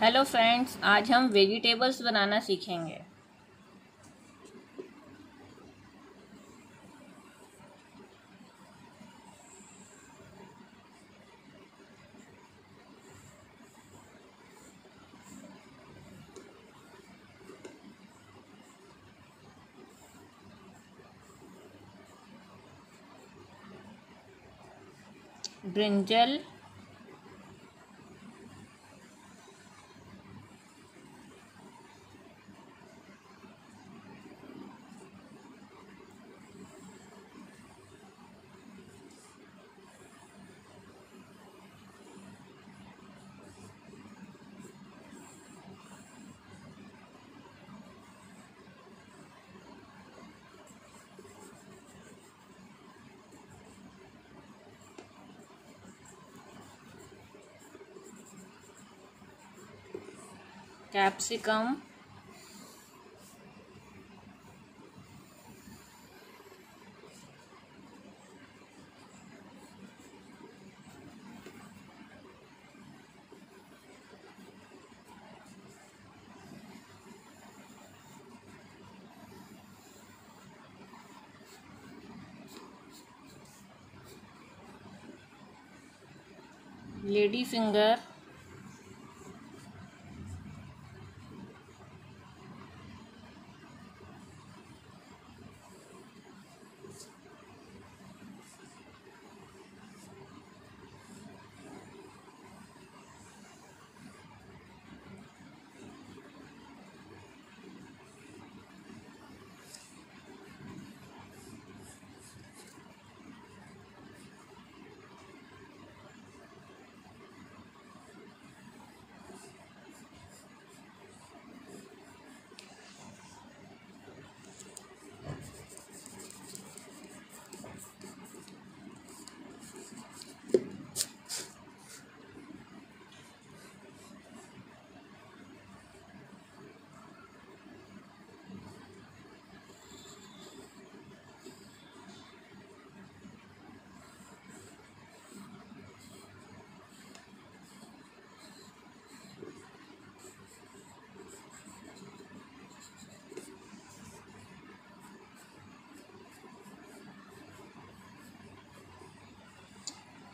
Hello friends आज हम vegetables बनाना सीखेंगे। Brinjal capsicum. Lady finger.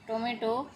tomato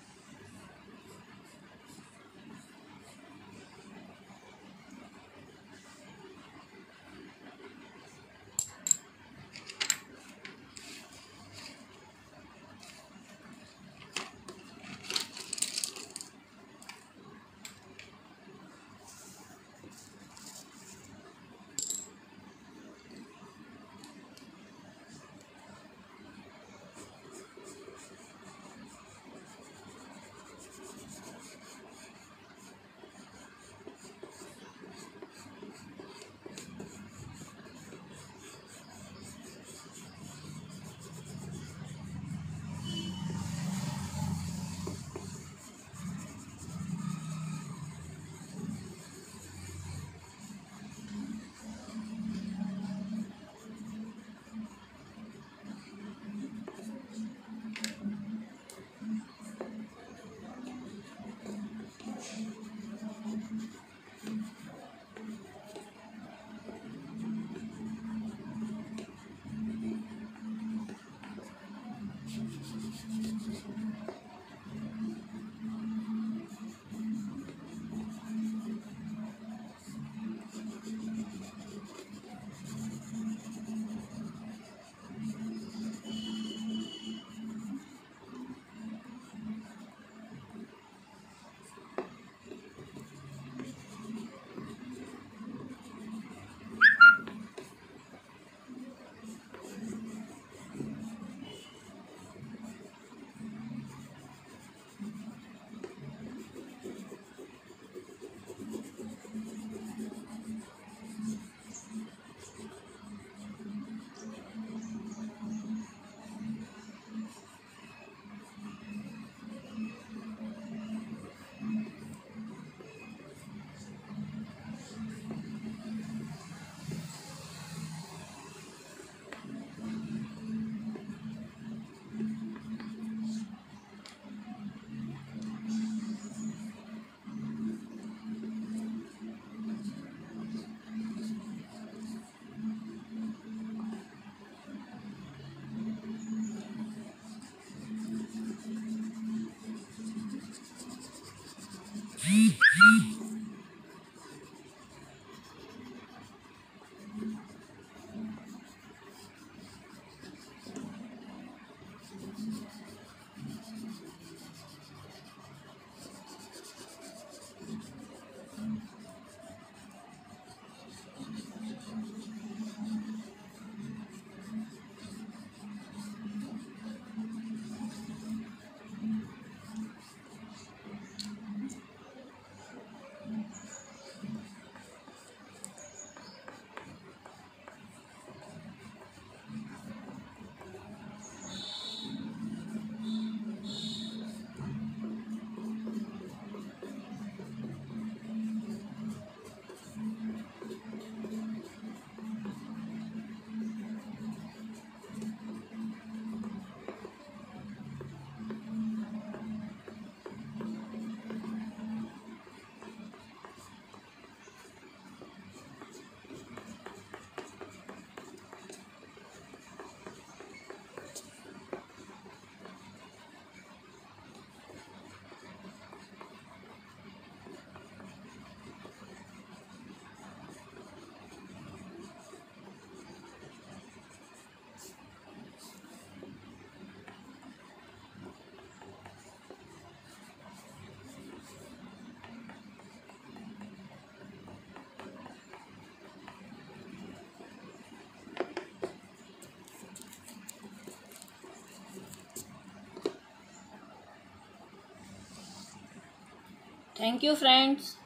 Thank you friends.